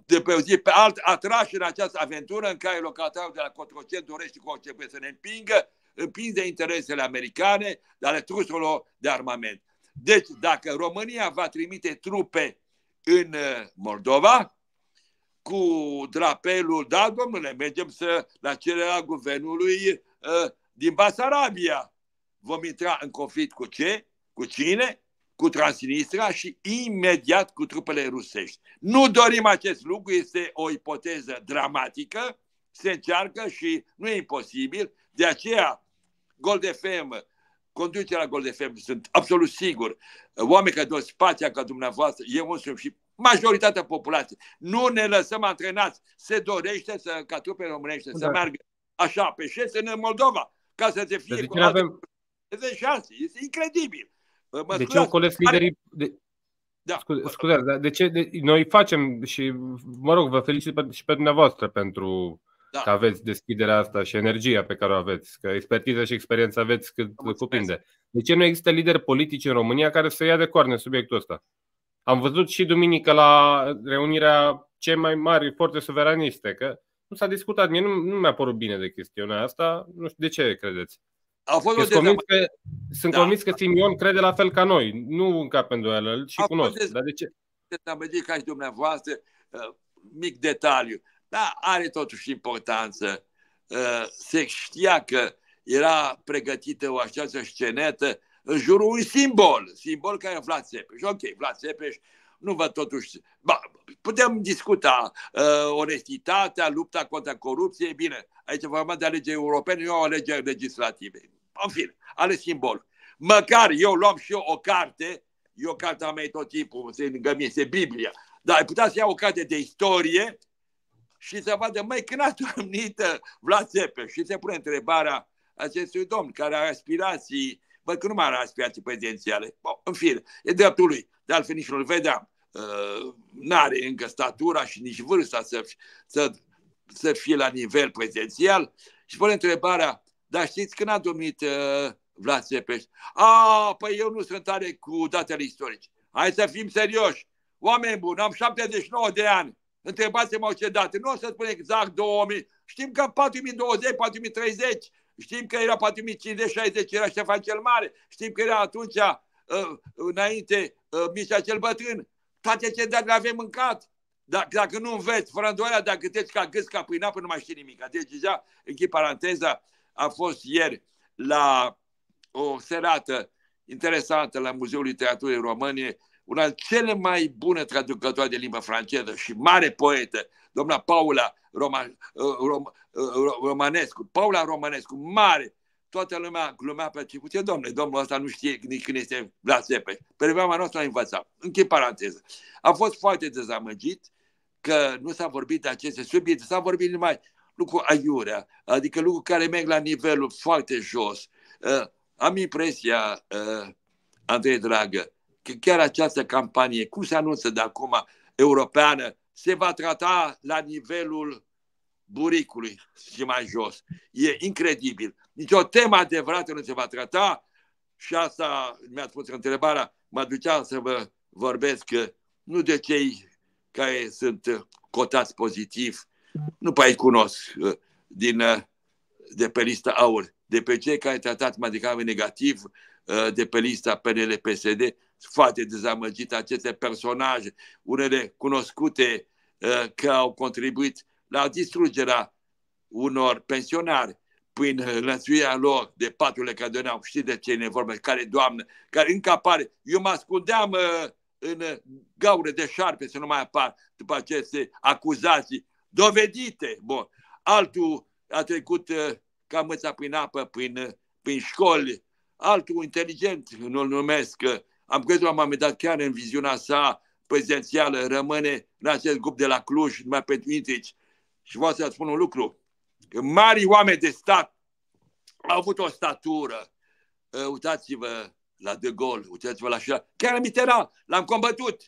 de pe o zi pe alt atrași în această aventură în care locatarul de la Cotroceni dorește cu orice să ne împingă, împins de interesele americane, de ale trusurilor de armament. Deci, dacă România va trimite trupe în ă, Moldova, cu drapelul, da, domnule, mergem să, la cererea guvernului uh, din Basarabia. Vom intra în conflict cu ce? Cu cine? Cu Transnistria și imediat cu trupele rusești. Nu dorim acest lucru, este o ipoteză dramatică, se încearcă și nu e imposibil, de aceea Gold FM conducerea Gold FM, sunt absolut sigur, oameni care dau spația ca dumneavoastră, eu însumi și majoritatea populației. Nu ne lăsăm antrenați. Se dorește să, ca trupele românești da. să meargă așa pe șes în Moldova, ca să se fie de cu avem... de șanse. Este incredibil. Mă de ce ocolesc liderii... De... Da. Scuze, scuze, dar de ce de... noi facem și, mă rog, vă felicit pe, și pe dumneavoastră pentru da. că aveți deschiderea asta și energia pe care o aveți, că expertiza și experiența aveți cât cuprinde. De ce nu există lideri politici în România care să ia de coarne subiectul ăsta? Am văzut și duminică la reunirea cei mai mari forțe suveraniste, că nu s-a discutat. Mie nu, nu mi-a părut bine de chestiunea asta. Nu știu de ce credeți. A fost sunt convins că, sunt da. convins că Simion crede la fel ca noi. Nu încap în îndoială, și A cunosc. Dar de ce? Dezamăgit ca și dumneavoastră, uh, mic detaliu. Dar are totuși importanță. Uh, se știa că era pregătită o această scenetă în jurul unui simbol, simbol care e Vlad Țepeș. Ok, Vlad Țepeș, nu văd totuși... Ba, putem discuta uh, onestitatea, lupta contra corupției, bine, aici vorba de alegeri europene, eu alegeri legislative. În fine, ale simbol. Măcar eu luam și eu o carte, eu cartea mea tot timpul, se lângă mine, este Biblia, dar ai putea să iau o carte de istorie și să vadă, mai când a dormit uh, Vlad Țepeș și se pune întrebarea acestui domn care are aspirații văd că nu mai are aspirații prezidențiale. Bon, în fine, e dreptul lui. De altfel nici nu-l vedeam. Uh, n-are încă statura și nici vârsta să, să, să fie la nivel prezidențial. Și pune întrebarea, dar știți când a domnit uh, Vlad Țepeș? A, păi eu nu sunt tare cu datele istorice. Hai să fim serioși. Oameni buni, am 79 de ani. Întrebați-mă ce date. Nu o să spun exact 2000. Știm că 4020, 4030 Știm că era poate 50-60, era Ștefan cel Mare. Știm că era atunci, uh, înainte, uh, Mircea cel Bătrân. Toate ce le avem mâncat. Dacă, dacă nu înveți, fără îndoială, dacă te ca gâs, ca pâine, apă, nu mai știi nimic. Deci deja, închid paranteza, a fost ieri la o serată interesantă la Muzeul Literaturii Române, una cele mai bune traducătoare de limba franceză și mare poetă, doamna Paula Roma, uh, Rom, uh, Romanescu, Paula Romanescu, mare, toată lumea glumea pe ce ce domnule, domnul ăsta nu știe nici când este la Țepeș. Pe vremea noastră a învățat. Închei paranteză. A fost foarte dezamăgit că nu s-a vorbit de aceste subiecte, s-a vorbit numai lucru aiurea, adică lucruri care merg la nivelul foarte jos. Uh, am impresia, uh, Andrei Dragă, că chiar această campanie, cum se anunță de acum, europeană, se va trata la nivelul buricului și mai jos. E incredibil. Nici o temă adevărată nu se va trata și asta mi-ați pus întrebarea, mă ducea să vă vorbesc nu de cei care sunt cotați pozitiv, nu prea îi cunosc din, de pe lista aur, de pe cei care tratat mai degrabă negativ de pe lista PNL-PSD, foarte dezamăgit aceste personaje, unele cunoscute că au contribuit la distrugerea unor pensionari prin lățuirea lor de paturile care doneau. Știți de ce e vorba? Care doamnă, care încă apare. Eu mă ascundeam uh, în gaură de șarpe să nu mai apar după aceste acuzații dovedite. Bun. Altul a trecut uh, ca măța prin apă, prin, uh, prin școli. Altul inteligent, nu-l numesc. Am crezut la un moment dat chiar în viziunea sa prezidențială rămâne în acest grup de la Cluj, numai pentru intrici și vreau să spun un lucru. Că mari oameni de stat au avut o statură. Uh, uitați-vă la De Gaulle, uitați-vă la Chirac. Chiar Mitterrand, l-am combătut.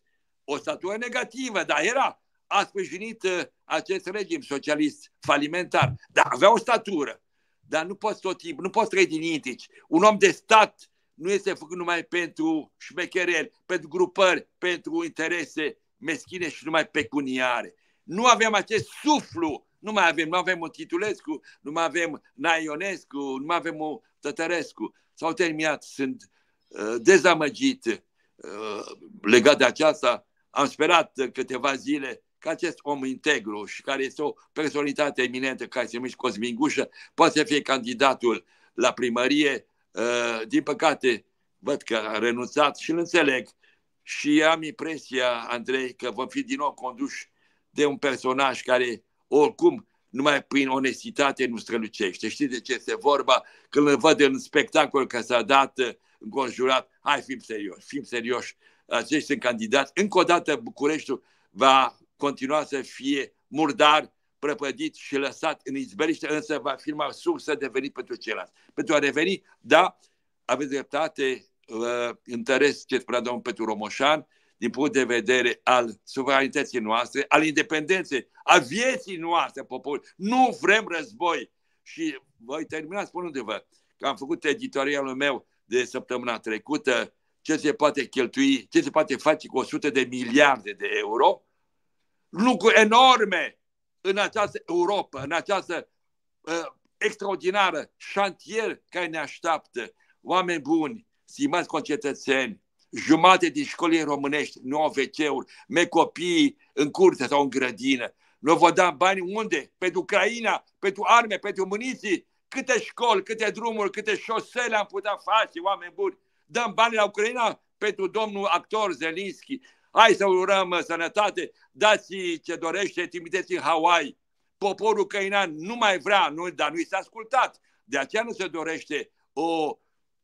O statură negativă, dar era. A sprijinit uh, acest regim socialist falimentar. Dar avea o statură. Dar nu poți tot timpul, nu poți trăi din intici. Un om de stat nu este făcut numai pentru șmechereli, pentru grupări, pentru interese meschine și numai pecuniare. Nu avem acest suflu, nu mai avem, nu avem un Titulescu, nu mai avem Naionescu, nu mai avem un Tătărescu. S-au terminat, sunt uh, dezamăgit uh, legat de aceasta. Am sperat câteva zile că acest om integru și care este o personalitate eminentă care se numește Cosmin Gușă poate să fie candidatul la primărie. Uh, din păcate, văd că a renunțat și îl înțeleg. Și am impresia, Andrei, că vom fi din nou conduși de un personaj care oricum numai prin onestitate nu strălucește. Știți de ce este vorba? Când îl văd în spectacol că s-a dat înconjurat, hai, fim serioși, fim serioși, acești sunt candidați. Încă o dată Bucureștiul va continua să fie murdar, prăpădit și lăsat în izbeliște, însă va fi mai sursă de venit pentru ceilalți. Pentru a reveni, da, aveți dreptate, uh, întăresc ce spunea domnul Petru Romoșan, din punct de vedere al suveranității noastre, al independenței, a vieții noastre, popor. Nu vrem război. Și voi termina spunându-vă că am făcut editorialul meu de săptămâna trecută, ce se poate cheltui, ce se poate face cu 100 de miliarde de euro, lucruri enorme în această Europa, în această uh, extraordinară șantier care ne așteaptă. Oameni buni, stimați concetățeni, jumate din școlii românești nu au wc me copii în curte sau în grădină. Nu vă dăm bani unde? Pentru Ucraina, pentru arme, pentru muniții. Câte școli, câte drumuri, câte șosele am putea face, oameni buni. Dăm bani la Ucraina pentru domnul actor Zelinski. Hai să urăm sănătate, dați ce dorește, trimiteți în Hawaii. Poporul ucrainean nu mai vrea, nu, dar nu i s-a ascultat. De aceea nu se dorește o...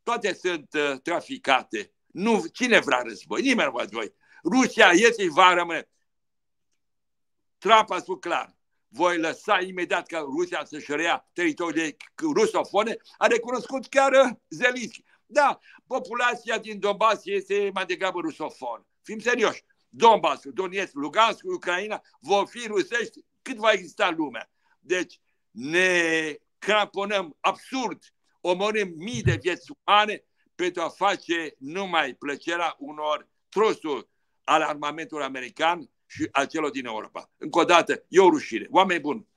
Toate sunt uh, traficate. Nu, cine vrea război? Nimeni nu vrea război. Rusia este va rămâne. Trapa sunt clar. Voi lăsa imediat ca Rusia să-și rea teritoriile rusofone, a recunoscut chiar uh, Zelinski. Da, populația din Donbass este mai degrabă rusofon. Fim serioși. Donbass, Donetsk, Lugansk, Ucraina vor fi rusești cât va exista lumea. Deci ne cramponăm absurd, omorâm mii de vieți umane pentru a face numai plăcerea unor trosuri al armamentului american și al celor din Europa. Încă o dată, e o rușine. Oameni buni,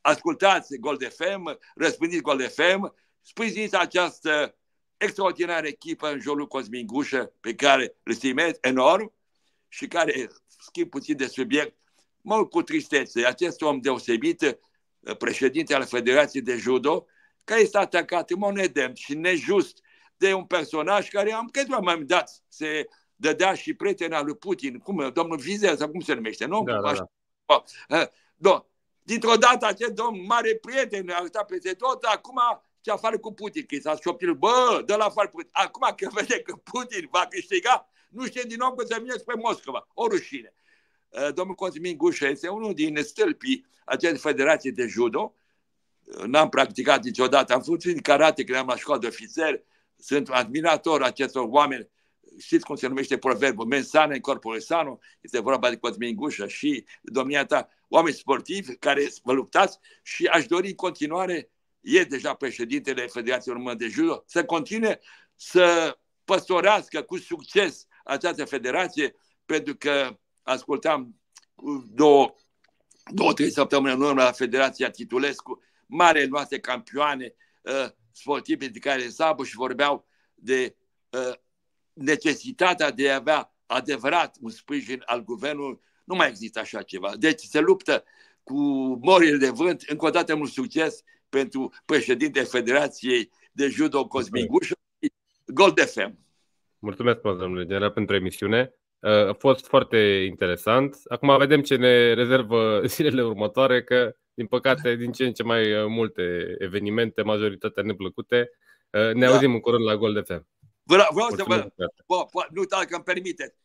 ascultați Gold FM, răspândiți Gold FM, sprijiniți această extraordinară echipă în jurul Cosmin Gușă, pe care îl stimez enorm și care, schimb puțin de subiect, mă cu tristețe. Acest om deosebit, președinte al Federației de Judo, care este atacat în mod nedemn și nejust de un personaj care am câteva mai dat se dădea și prietena lui Putin, cum, domnul Vizel sau cum se numește, nu? Da, da, da. Oh, da. Dintr-o dată acest domn mare prieten a stat peste tot, acum ce afară cu Putin, că s-a șoptit, bă, dă la afară Putin. Acum că vede că Putin va câștiga, nu știe din nou că să vină spre Moscova. O rușine. Domnul Cosmin Gușă este unul din stâlpii acestei federații de judo. N-am practicat niciodată. Am făcut în karate când am la școală de ofițer sunt admirator acestor oameni. Știți cum se numește proverbul? Mensane în corpul sano. Este vorba de Cosmin Gușă și domnia ta, oameni sportivi care vă luptați și aș dori în continuare, e deja președintele Federației Română de Judo, să continue să păstorească cu succes această federație, pentru că ascultam două, două trei săptămâni în urmă la Federația Titulescu, mare noastre campioane, uh, sportivi de care Sabu și vorbeau de uh, necesitatea de a avea adevărat un sprijin al guvernului, nu mai există așa ceva. Deci se luptă cu morile de vânt. Încă o dată mult succes pentru președintele Federației de Judo Cosmin Gușu și Gold FM. Mulțumesc, domnule general, pentru emisiune. Uh, a fost foarte interesant. Acum vedem ce ne rezervă zilele următoare, că din păcate, din ce în ce mai uh, multe evenimente, majoritatea neplăcute. Uh, ne da. auzim în curând la Gold FM. Vreau, vreau să vă... Bă, bă, nu, dacă îmi permiteți,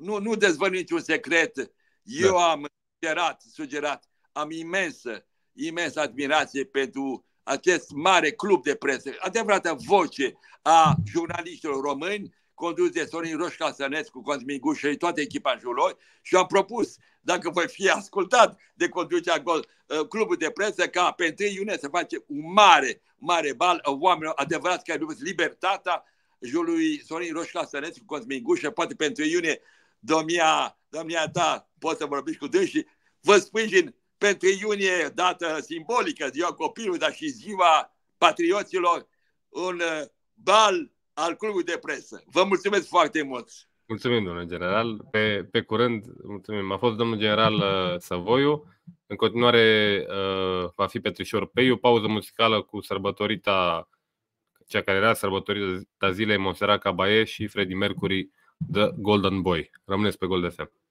nu, nu dezvălui niciun secret. Eu da. am sugerat, sugerat, am imensă, imensă admirație pentru acest mare club de presă, adevărată voce a jurnaliștilor români, condus de Sorin Roșca Sănescu, Cosmin Gușă și toată echipa în jurul și am propus dacă voi fi ascultat de conducerea uh, clubul de presă, ca pe 1 iunie să face un mare, mare bal a oamenilor adevărați care iubesc libertatea lui Sorin Roșca Sănescu, Cosmin Gușă, poate pe 1 iunie, domnia, domnia ta, poți să vorbiți cu dânsii, vă sprijin pentru iunie, dată simbolică, ziua copilului, dar și ziua patrioților, un uh, bal al clubului de presă. Vă mulțumesc foarte mult! Mulțumim, domnule general. Pe, pe curând, mulțumim. A fost domnul general uh, Săvoiu. În continuare uh, va fi Petrișor Peiu, pauză muzicală cu sărbătorita, cea care era sărbătorita zilei Monserrat Caballé și Freddie Mercury, The Golden Boy. Rămâneți pe Gold FM.